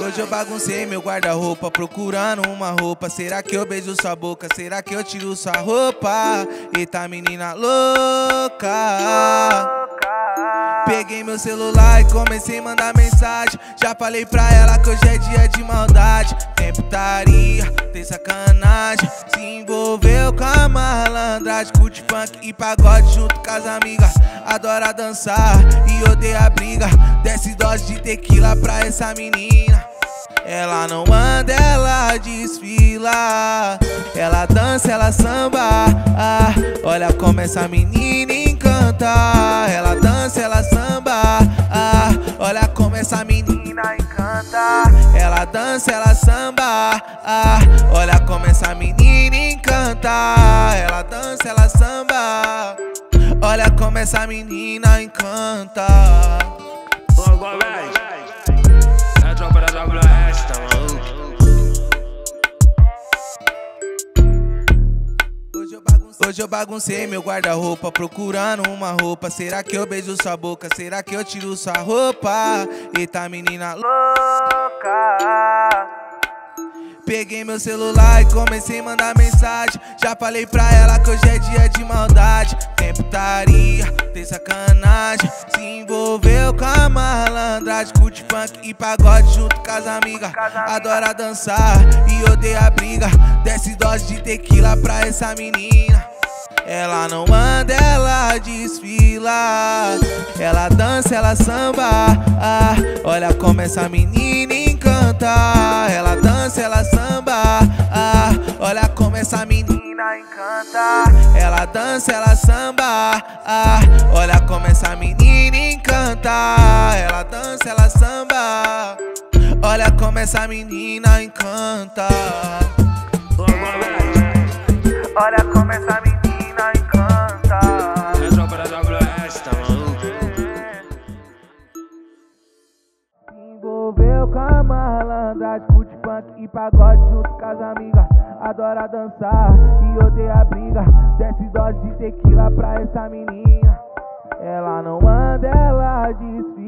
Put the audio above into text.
Hoje eu baguncei meu guarda-roupa procurando uma roupa. Será que eu beijo sua boca? Será que eu tiro sua roupa? Eita menina louca. Peguei meu celular e comecei a mandar mensagem. Já falei pra ela que hoje é dia de maldade. Tem putaria, tem sacanagem. Se malandragem. Curte funk e pagode junto com as amigas. Adora dançar e odeia briga. Desce dose de tequila pra essa menina. Ela não anda, ela desfila. Ela dança, ela samba. Ah, olha como essa menina encanta. Ela dança, ela samba. Ah, olha como essa menina encanta. Ela dança, ela samba. Ah, olha como essa menina encanta. Dança, ela samba. Olha como essa menina encanta. É a tropa da WS, tá maluco? Hoje eu baguncei meu guarda-roupa procurando uma roupa. Será que eu beijo sua boca? Será que eu tiro sua roupa? Eita menina louca. Peguei meu celular e comecei a mandar mensagem. Já falei pra ela que hoje é dia de maldade. Tem putaria, tem sacanagem. Se envolveu com a malandragem. Curte funk e pagode junto com as amigas. Adora dançar e odeia briga. Desce dose de tequila pra essa menina. Ela não anda, ela desfila. Ela dança, ela samba. Ah, olha como essa menina encanta. Ela dança, ela olha como essa menina encanta. Ela dança, ela samba. Ah, olha como essa menina encanta. Ela dança, ela samba. Olha como essa menina encanta. Olha como essa menina encanta. é tropa da WS, tá maluco? Se envolveu com a malandragem, curte funk e pagode junto com as amigas. Adora dançar e odeia briga. Desce dose de tequila pra essa menina. Ela não anda, ela desfila.